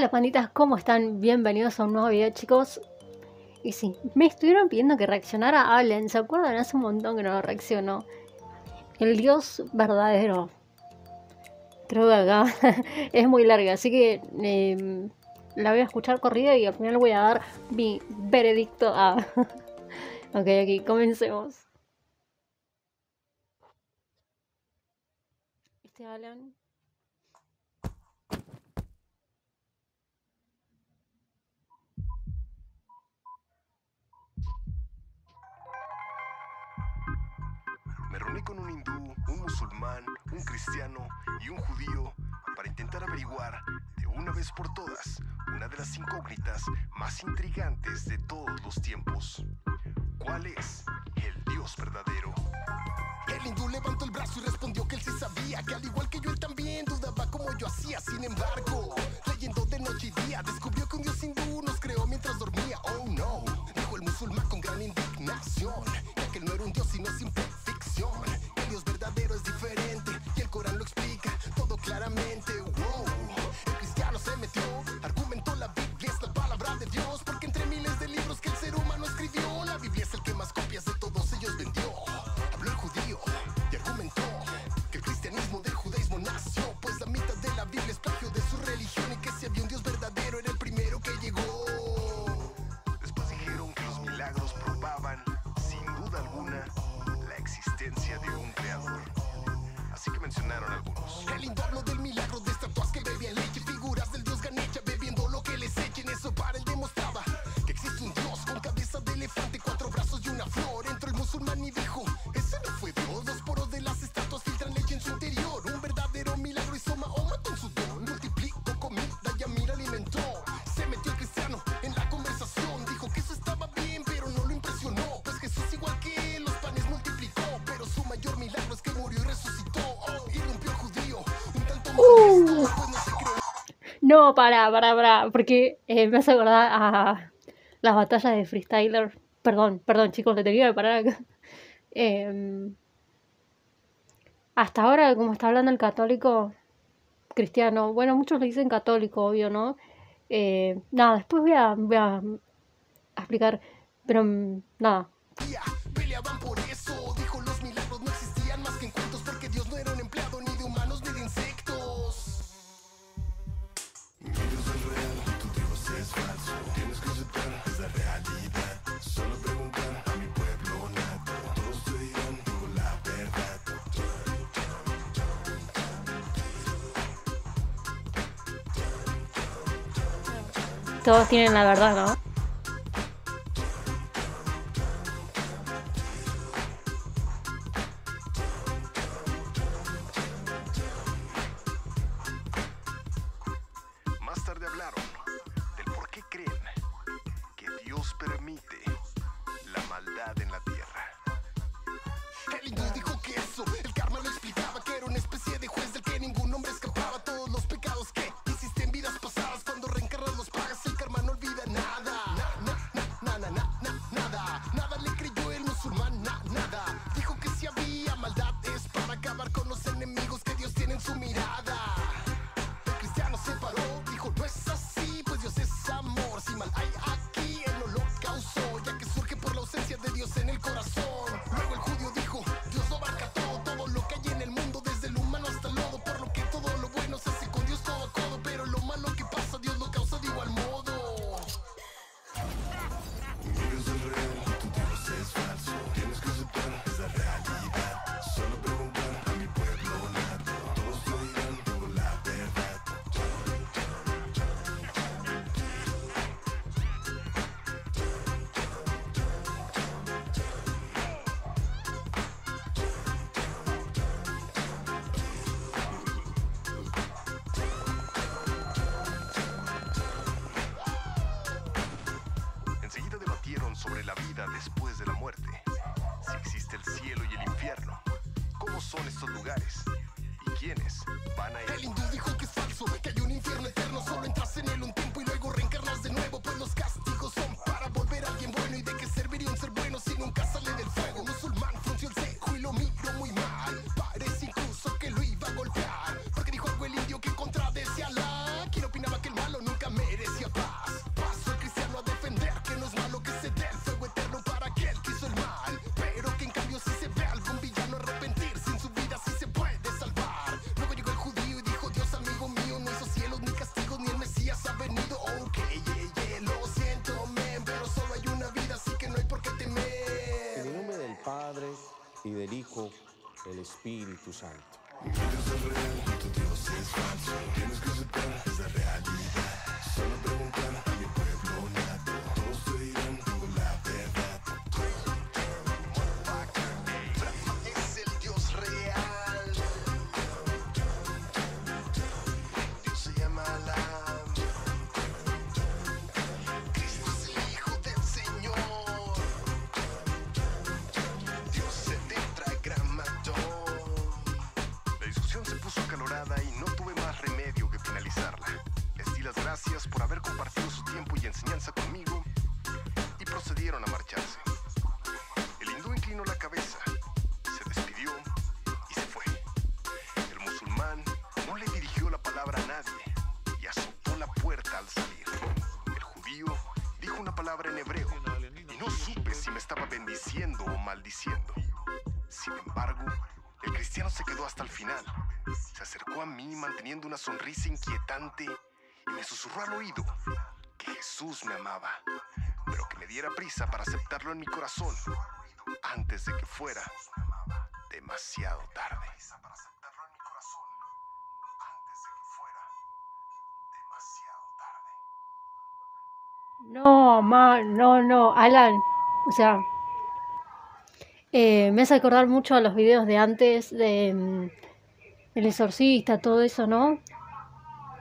Hola panditas, ¿cómo están? Bienvenidos a un nuevo video chicos. Y sí, me estuvieron pidiendo que reaccionara a Allen. ¿Se acuerdan? Hace un montón que no reaccionó. El dios verdadero. Creo que acá es muy larga Así que em, la voy a escuchar corrida y al final voy a dar mi veredicto a... ok, ok, comencemos. Este Alan reuní con un hindú, un musulmán, un cristiano y un judío para intentar averiguar de una vez por todas una de las incógnitas más intrigantes de todos los tiempos. ¿Cuál es el Dios verdadero? El hindú levantó el brazo y respondió que él sí sabía, que al igual que yo él también dudaba como yo hacía, sin embargo No, para, para, para, porque eh, me hace acordar a las batallas de freestyler. Perdón, perdón chicos, le tenía que parar acá. Em, hasta ahora, como está hablando el católico cristiano, bueno, muchos le dicen católico, obvio, ¿no? Eh, nada, después voy a, voy a explicar, pero mm, nada. Todos tienen la verdad, ¿no? Más tarde hablaron del por qué creen que Dios permite la maldad en la del Hijo, el Espíritu Santo. Maldiciendo. Sin embargo, el cristiano se quedó hasta el final. Se acercó a mí manteniendo una sonrisa inquietante y me susurró al oído que Jesús me amaba, pero que me diera prisa para aceptarlo en mi corazón antes de que fuera demasiado tarde. No, ma, no, no, Alan. O sea, eh, me hace acordar mucho a los videos de antes de mm, El Exorcista, todo eso, ¿no?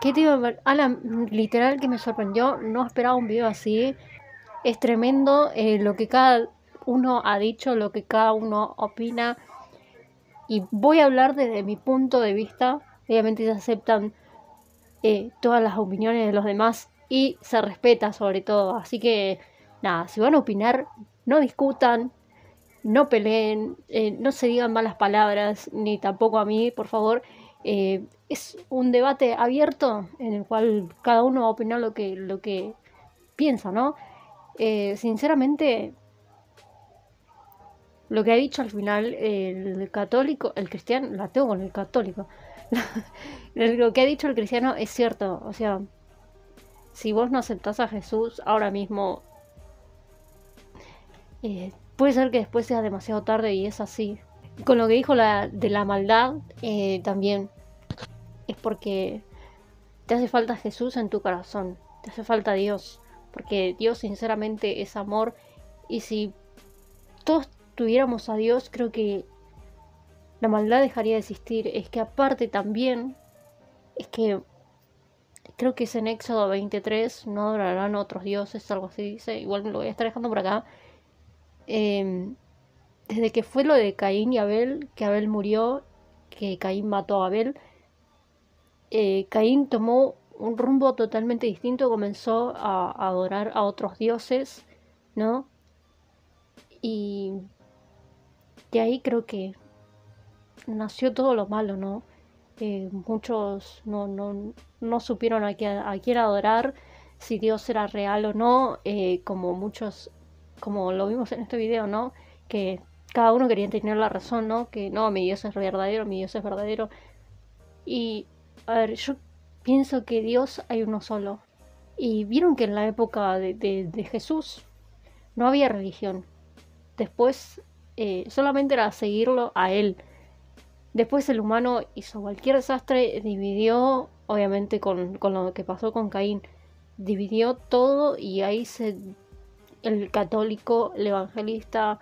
¿Qué te iba? Alan, literal que me sorprendió, no esperaba un video así. Es tremendo eh, lo que cada uno ha dicho, lo que cada uno opina. Y voy a hablar desde mi punto de vista. Obviamente se aceptan eh, todas las opiniones de los demás y se respeta sobre todo. Así que, nada, si van a opinar, no discutan, no peleen, eh, no se digan malas palabras, ni tampoco a mí, por favor. Eh, es un debate abierto en el cual cada uno va a opinar lo que, lo que piensa, ¿no? Eh, sinceramente, lo que ha dicho al final el católico, el cristiano, la tengo con el católico. lo que ha dicho el cristiano es cierto, o sea, si vos no aceptás a Jesús ahora mismo, puede ser que después sea demasiado tarde y es así. Con lo que dijo la, de la maldad, eh, también es porque te hace falta Jesús en tu corazón, te hace falta Dios, porque Dios sinceramente es amor y si todos tuviéramos a Dios, creo que la maldad dejaría de existir. Es que aparte también, es que creo que es en Éxodo 23, no adorarán otros dioses, algo así dice, igual lo voy a estar dejando por acá. Eh, desde que fue lo de Caín y Abel, que Abel murió, que Caín mató a Abel, eh, Caín tomó un rumbo totalmente distinto, comenzó a, adorar a otros dioses, ¿no? Y de ahí creo que nació todo lo malo, ¿no? Eh, muchos no, no, no supieron a quién, a quién adorar, si Dios era real o no, eh, como muchos, como lo vimos en este video, ¿no? Que cada uno quería tener la razón, ¿no? Que no, mi Dios es verdadero, mi Dios es verdadero. Y, a ver, yo pienso que Dios hay uno solo. Y vieron que en la época de, Jesús no había religión. Después eh, solamente era seguirlo a él. Después el humano hizo cualquier desastre, dividió, obviamente con, con lo que pasó con Caín, dividió todo y ahí se... El católico, el evangelista,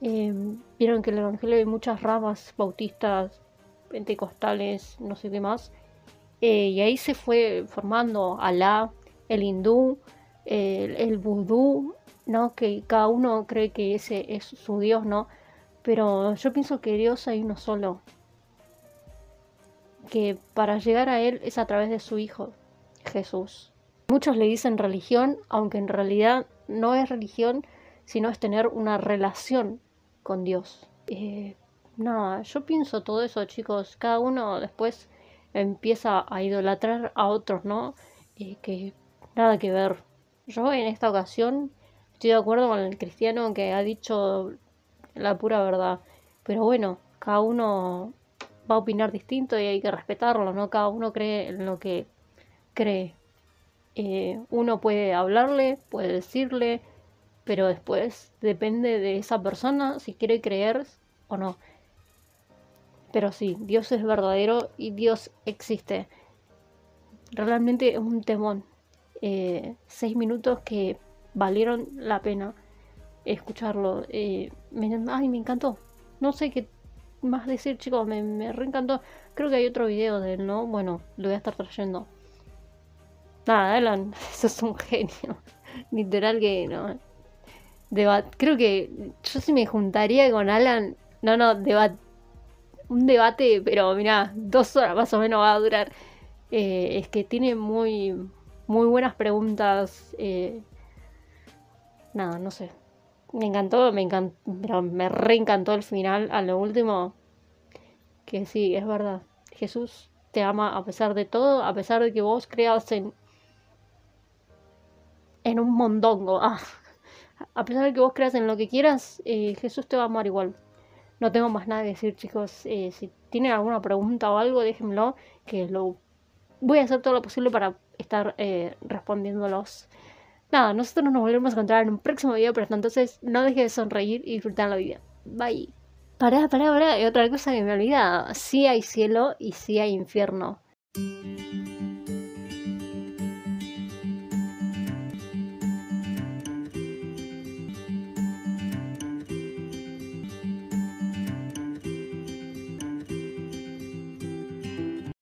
eh, vieron que el evangelio hay muchas ramas bautistas, pentecostales, no sé qué más. Eh, y ahí se fue formando Alá, el hindú, el, el vudú, ¿no? Que cada uno cree que ese es su Dios, ¿no? Pero yo pienso que Dios hay uno solo. Que para llegar a Él es a través de su Hijo, Jesús. Muchos le dicen religión, aunque en realidad no es religión, sino es tener una relación con Dios. Eh, nada, yo pienso todo eso, chicos. Cada uno después empieza a idolatrar a otros, ¿no? Eh, que nada que ver. Yo en esta ocasión estoy de acuerdo con el cristiano que ha dicho la pura verdad. Pero bueno, cada uno va a opinar distinto y hay que respetarlo, ¿no? Cada uno cree en lo que cree. Eh, uno puede hablarle, puede decirle, pero después depende de esa persona si quiere creer o no. Pero sí, Dios es verdadero y Dios existe. Realmente es un temón. Eh, seis minutos que valieron la pena escucharlo. Eh, ay, me encantó. No sé qué más decir, chicos. Me, me reencantó. Creo que hay otro video de él, ¿no? Bueno, lo voy a estar trayendo. Nada, Alan, eso es un genio. Literal que no. Creo que yo si me juntaría con Alan. No, no, debate. Un debate, pero mira, dos horas más o menos va a durar. Eh, es que tiene muy, muy buenas preguntas. Eh, nada, no sé. Me encantó, me encantó, me reencantó el final a lo último. Que sí, es verdad. Jesús te ama a pesar de todo, a pesar de que vos creas en en un mondongo. Ah, a pesar de que vos creas en lo que quieras, eh, Jesús te va a amar igual. No tengo más nada que decir, chicos. Eh, si tienen alguna pregunta o algo, déjenmelo, que lo voy a hacer todo lo posible para estar eh, respondiéndolos. Nada, nosotros nos volvemos a encontrar en un próximo video, pero hasta entonces no dejes de sonreír y disfrutar la vida. Bye. Pará, pará, pará. Y otra cosa que me olvida. Sí hay cielo y sí hay infierno.